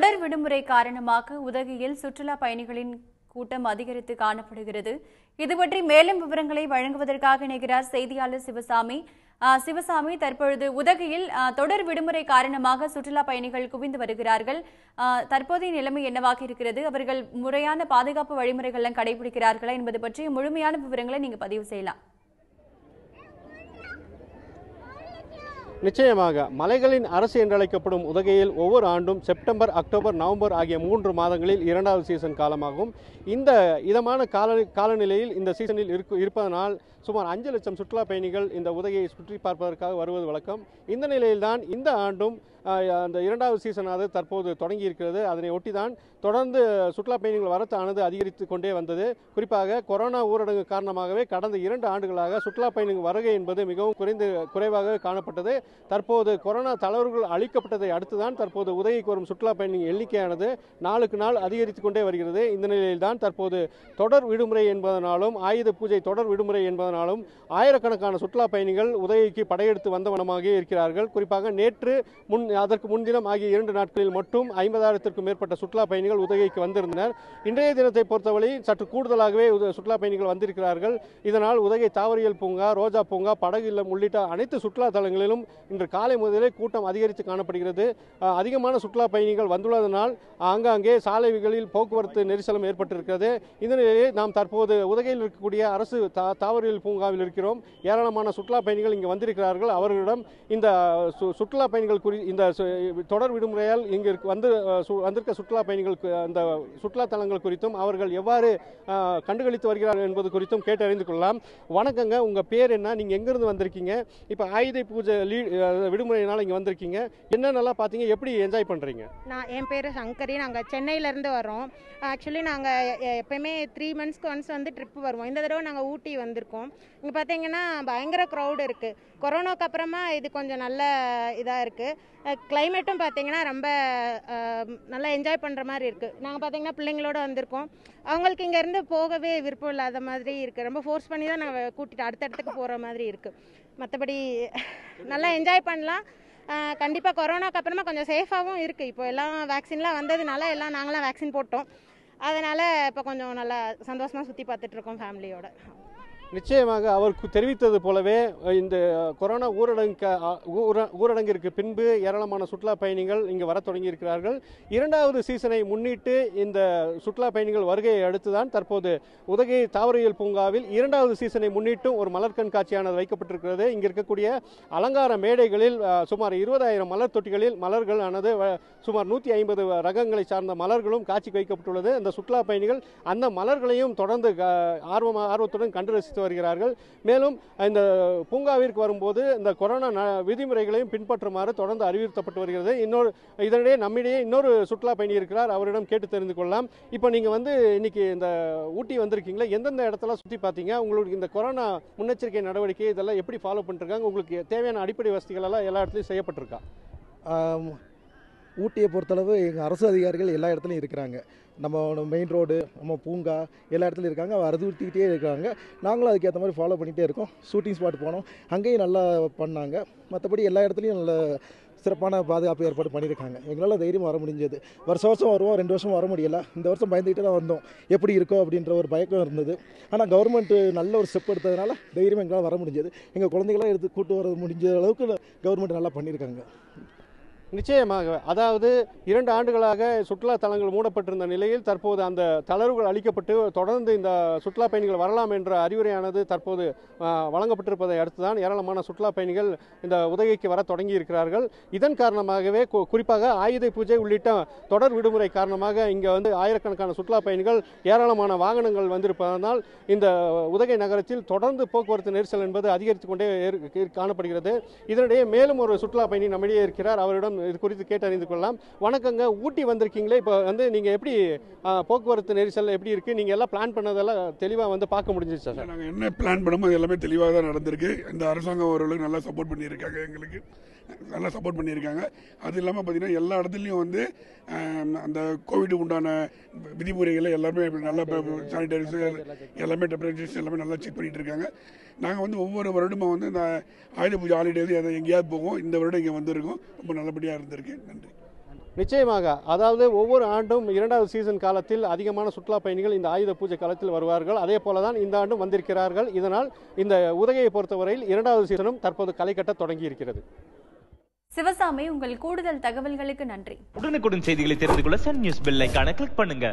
தொடர் விடுமுறை காரணமாக உதகையில் சுற்றுலா பயணிகளின் கூட்டம் அதிகரித்து காணப்படுகிறது. இது பற்றி மேலும் விவரங்களை வழங்குவதற்காக இணைகிறார் செய்தியாளர் சிவசாமி. சிவசாமி தற்பொழுது உதகையில் தொடர் விடுமுறை காரணமாக சுற்றுலா பயணிகள் குவிந்து வருகிறார்கள். தற்போதைய நிலைமை என்னவாக இருக்கிறது? அவர்கள் முறையான பாதுகாப்பு வழிமுறைகள் கடைபிடிக்கிறார்களா என்பது பற்றி முழுமையான விவரங்களை நீங்க பதிவு செய்யலாம். நிச்சயமாக மலைகளின் அரசு என்றழைக்கப்படும் உதகையில் ஒவ்வொரு ஆண்டும் செப்டம்பர் அக்டோபர் நவம்பர் ஆகிய மூன்று மாதங்களில் இரண்டாவது சீசன் காலமாகும். இந்த இதமான கால காலநிலையில் இந்த சீசனில் இருக்கு இருப்பதனால் சுமார் அஞ்சு லட்சம் சுற்றுலா பயணிகள் இந்த உதகையை சுற்றி பார்ப்பதற்காக வருவது வழக்கம். இந்த நிலையில்தான் இந்த ஆண்டும் அந்த இரண்டாவது சீசனானது தற்போது தொடங்கி இருக்கிறது அதனை ஒட்டிதான் தொடர்ந்து சுற்றுலா பயணிகள் வரத்தானது அதிகரித்து கொண்டே வந்தது. குறிப்பாக கொரோனா ஊரடங்கு காரணமாகவே கடந்த இரண்டு ஆண்டுகளாக சுற்றுலா பயணிகள் வருகை என்பது மிகவும் குறைந்து குறைவாகவே காணப்பட்டது. தற்போது கொரோனா தளர்வுகள் அளிக்கப்பட்டதை அடுத்துதான் தற்போது உதவிக்கு வரும் சுற்றுலா பயணிகள் எண்ணிக்கையானது நாளுக்கு நாள் அதிகரித்து கொண்டே வருகிறது. இந்த நிலையில்தான் தற்போது தொடர் விடுமுறை என்பதனாலும் ஆயுத பூஜை தொடர் விடுமுறை என்பதனாலும் ஆயிரக்கணக்கான சுற்றுலா பயணிகள் உதவிக்கு படையெடுத்து வந்தவனமாக இருக்கிறார்கள். குறிப்பாக நேற்று முன் அதற்கு முன்தினம் ஆகிய இரண்டு நாட்களில் மட்டும் ஐம்பதாயிரத்திற்கும் மேற்பட்ட சுற்றுலா பயணிகள் உதவிக்கு வந்திருந்தனர். இன்றைய தினத்தை பொறுத்தவரை சற்று கூடுதலாகவே உத- சுற்றுலா பயணிகள் வந்திருக்கிறார்கள். இதனால் உதகை தாவரியல் பூங்கா ரோஜா பூங்கா படகு இல்லம் உள்ளிட்ட அனைத்து சுற்றுலா தலங்களிலும் இன்று காலை முதலே கூட்டம் அதிகரித்து காணப்படுகிறது. அதிகமான சுற்றுலா பயணிகள் வந்துள்ளதனால் ஆங்காங்கே சாலைகளில் போக்குவரத்து நெரிசலும் ஏற்பட்டிருக்கிறது. இந்த நிலையில் நாம் தற்போது உதகையில் இருக்கக்கூடிய அரசு தா- தாவரியல் பூங்காவில் இருக்கிறோம். ஏராளமான சுற்றுலா பயணிகள் இங்கு வந்திருக்கிறார்கள். அவர்களிடம் இந்த சு- சுற்றுலா பயணிகள் குறி இந்த தொடர் விடுமுறையால் இங்கு இருக்க- வந்து வந்திருக்க சுற்றுலா பயணிகள் அந்த சுற்றுலா தலங்கள் குறித்தும் அவர்கள் எவ்வாறு கண்டுகளித்து வருகிறார்கள் என்பது குறித்தும் கேட்டறிந்து கொள்ளலாம். வணக்கங்க. உங்கள் பேர் என்ன? நீங்கள் எங்கேருந்து வந்திருக்கீங்க? இப்போ ஆயுத பூஜை லீ விடுமுறையினால இங்கே வந்திருக்கீங்க. என்னென்னலாம் பார்த்தீங்க எப்படி என்ஜாய் பண்ணுறீங்க நான் என் பேர் சங்கரி. நாங்கள் சென்னையிலேருந்து வரோம் ஆக்சுவலி நாங்கள் எப்பயுமே த்ரீ மந்த்ஸ்க்கு ஒன்ஸ் வந்து ட்ரிப் வருவோம். இந்த தடவை நாங்கள் ஊட்டி வந்திருக்கோம். இங்கே பார்த்தீங்கன்னா பயங்கர க்ரௌடு இருக்குது கொரோனாக்கு அப்புறமா இது கொஞ்சம் நல்ல இதாக இருக்குது கிளைமேட்டும் பார்த்தீங்கன்னா ரொம்ப நல்லா என்ஜாய் பண்ணுற மாதிரி இருக்குது நாங்கள் பார்த்தீங்கன்னா பிள்ளைங்களோட வந்திருக்கோம். அவங்களுக்கு இங்கேருந்து போகவே விருப்பம் இல்லாத மாதிரி இருக்குது ரொம்ப ஃபோர்ஸ் பண்ணி தான் நாங்கள் கூட்டிகிட்டு அடுத்த இடத்துக்கு போகிற மாதிரி இருக்குது மற்றபடி நல்லா என்ஜாய் பண்ணலாம். கண்டிப்பாக கொரோனாக்கு அப்புறமா கொஞ்சம் சேஃபாகவும் இருக்குது இப்போ எல்லாம் வேக்சின்லாம் வந்ததுனால எல்லாம் நாங்களாம் வேக்சின் போட்டோம். அதனால் இப்போ கொஞ்சம் நல்லா சந்தோஷமாக சுற்றி பார்த்துட்ருக்கோம் ஃபேமிலியோட நிச்சயமாக அவருக்கு தெரிவித்தது போலவே இந்த கொரோனா ஊரடங்கு ஊர- ஊரடங்கிற்கு பின்பு ஏராளமான சுற்றுலா பயணிகள் இங்கு வரத் தொடங்கி இருக்கிறார்கள் இரண்டாவது சீசனை முன்னிட்டு இந்த சுற்றுலா பயணிகள் வருகையை அடுத்துதான் தற்போது உதகை தாவரவியல் பூங்காவில் இரண்டாவது சீசனை முன்னிட்டும் ஒரு மலர் கண்காட்சியானது வைக்கப்பட்டிருக்கிறது. இங்கு இருக்கக்கூடிய அலங்கார மேடைகளில் சுமார் இருபதாயிரம் மலர் தொட்டிகளில் மலர்கள் ஆனது சுமார் நூற்றி ஐம்பது ரகங்களை சார்ந்த மலர்களும் காட்சிக்கு வைக்கப்பட்டுள்ளது. இந்த சுற்றுலா பயணிகள் அந்த மலர்களையும் தொடர்ந்து க- ஆர்வத்துடன் கண்டு ரசித்து வருகிறார்கள். மேலும் இந்த பூங்காவிற்கு வரும்போது இந்த கொரோனா ந- விதிமுறைகளையும் பின்பற்றுமாறு தொடர்ந்து அறிவுறுத்தப்பட்டு வருகிறது. இன்னொரு இதனிடையே நம்மிடையே இன்னொரு சுற்றுலா பயணி இருக்கிறார். அவரிடம் கேட்டு தெரிந்து கொள்ளலாம். இப்போ நீங்கள் வந்து இன்னைக்கு இந்த ஊட்டி வந்திருக்கீங்களா எந்தெந்த இடத்துல சுற்றி பார்த்தீங்க? உங்களுக்கு இந்த கொரோனா முன்னெச்சரிக்கை நடவடிக்கை இதெல்லாம் எப்படி ஃபாலோ பண்ணிருக்காங்க உங்களுக்கு தேவையான அடிப்படை வசதிகள் எல்லாம் எல்லா இடத்துலையும் செய்யப்பட்டிருக்கா? ஊட்டியை பொறுத்தளவு எங்கள் அரசு அதிகாரிகள் எல்லா இடத்துலையும் இருக்கிறாங்க. நம்ம மெயின் ரோடு நம்ம பூங்கா எல்லா இடத்துலையும் இருக்காங்க. அவ அறிவுறுத்திக்கிட்டே இருக்காங்க. நாங்களும் அதுக்கேற்ற மாதிரி ஃபாலோ பண்ணிகிட்டே இருக்கோம். ஷூட்டிங் ஸ்பாட் போனோம். அங்கேயும் நல்லா பண்ணாங்க. மற்றபடி எல்லா இடத்துலையும் நல்ல சிறப்பான பாதுகாப்பு ஏற்பாடு பண்ணியிருக்காங்க. எங்களால் தைரியம் வர முடிஞ்சது. வருஷம் வருஷம் வருவோம். ரெண்டு வருஷம் வர முடியல. இந்த வருஷம் பயந்துக்கிட்டே தான் வந்தோம். எப்படி இருக்கோ அப்படின்ற ஒரு பயக்கம் இருந்தது. ஆனால் கவர்மெண்ட் நல்ல ஒரு ஸ்டெப் எடுத்ததுனால தைரியம் எங்களால் வர முடிஞ்சது. எங்கள் குழந்தைகளாம் எடுத்து கூட்டு வர முடிஞ்ச அளவுக்கு கவர்மெண்ட் நல்லா பண்ணியிருக்காங்க. நிச்சயமாக. அதாவது இரண்டு ஆண்டுகளாக சுற்றுலா தலங்கள் மூடப்பட்டிருந்த நிலையில் தற்போது அந்த தளர்வுகள் அளிக்கப்பட்டு தொடர்ந்து இந்த சுற்றுலா பயணிகள் வரலாம் என்ற அறிவுரையானது தற்போது வழங்கப்பட்டிருப்பதை வழங்கப்பட்டிருப்பதை அடுத்துதான் ஏராளமான சுற்றுலா பயணிகள் இந்த உதகைக்கு வர தொடங்கி இருக்கிறார்கள் இதன் காரணமாகவே கு- குறிப்பாக ஆயுத பூஜை உள்ளிட்ட தொடர் விடுமுறை காரணமாக இங்கே வந்து ஆயிரக்கணக்கான சுற்றுலா பயணிகள் ஏராளமான வாகனங்கள் வந்திருப்பதனால் இந்த உதகை நகரத்தில் தொடர்ந்து போக்குவரத்து நெரிசல் என்பது அதிகரித்து கொண்டே காணப்படுகிறது. இதனிடையே மேலும் ஒரு சுற்றுலா பயணி நம்மிடையே இருக்கிறார். அவரிடம் இது குறித்து கேட்டறிந்து கொள்ளலாம். வணக்கங்க ஊட்டி வந்திருக்கீங்களே? இப்போ வந்து நீங்கள் எப்படி போக்குவரத்து நெரிசல் எப்படி இருக்குது நீங்கள் எல்லாம் பிளான் பண்ணதெல்லாம் தெளிவாக வந்து பார்க்க முடிஞ்சிச்சா சார். நாங்கள் என்ன பிளான் பண்ணமோ அது எல்லாமே தெளிவாக தான் நடந்திருக்கு. இந்த அரசாங்கம் ஓரளவுக்கு நல்லா சப்போர்ட் பண்ணியிருக்காங்க எங்களுக்கு. நல்லா சப்போர்ட் பண்ணியிருக்காங்க. அது இல்லாமல் பார்த்தீங்கன்னா எல்லா இடத்துலையும் வந்து அந்த கோவிட் உண்டான விதிமுறைகளை எல்லாமே நல்லா சானிடைசர் எல்லாமே டெம்பரேச்சர்ஸ் எல்லாமே நல்லா செக் பண்ணிட்டு இருக்காங்க நாங்கள் வந்து ஒவ்வொரு வருடமும் வந்து இந்த ஆயுத பூஜை ஹாலிடேஸ் எங்கேயாவது போவோம். இந்த வருடம் இங்கே வந்திருக்கோம். ரொம்ப நல்லபடியாக இருந்திருக்கு நன்றி. நிச்சயமாக அதாவது ஒவ்வொரு ஆண்டும் இரண்டாவது சீசன் காலத்தில் அதிகமான சுற்றுலா பயணிகள் இந்த ஆயுத பூஜை காலத்தில் வருவார்கள். அதே போல தான் இந்த ஆண்டும் வந்திருக்கிறார்கள். இதனால் இந்த உதகையை பொறுத்தவரையில் இரண்டாவது சீசனும் தற்போது களை கட்ட தொடங்கி இருக்கிறது சிவசாமி உங்கள் கூடுதல் தகவல்களுக்கு நன்றி. உடனுக்குடன் செய்திகளை தெரிந்து கொள்ள சன் நியூஸ் பெல் ஐகானை கிளிக் பண்ணுங்க.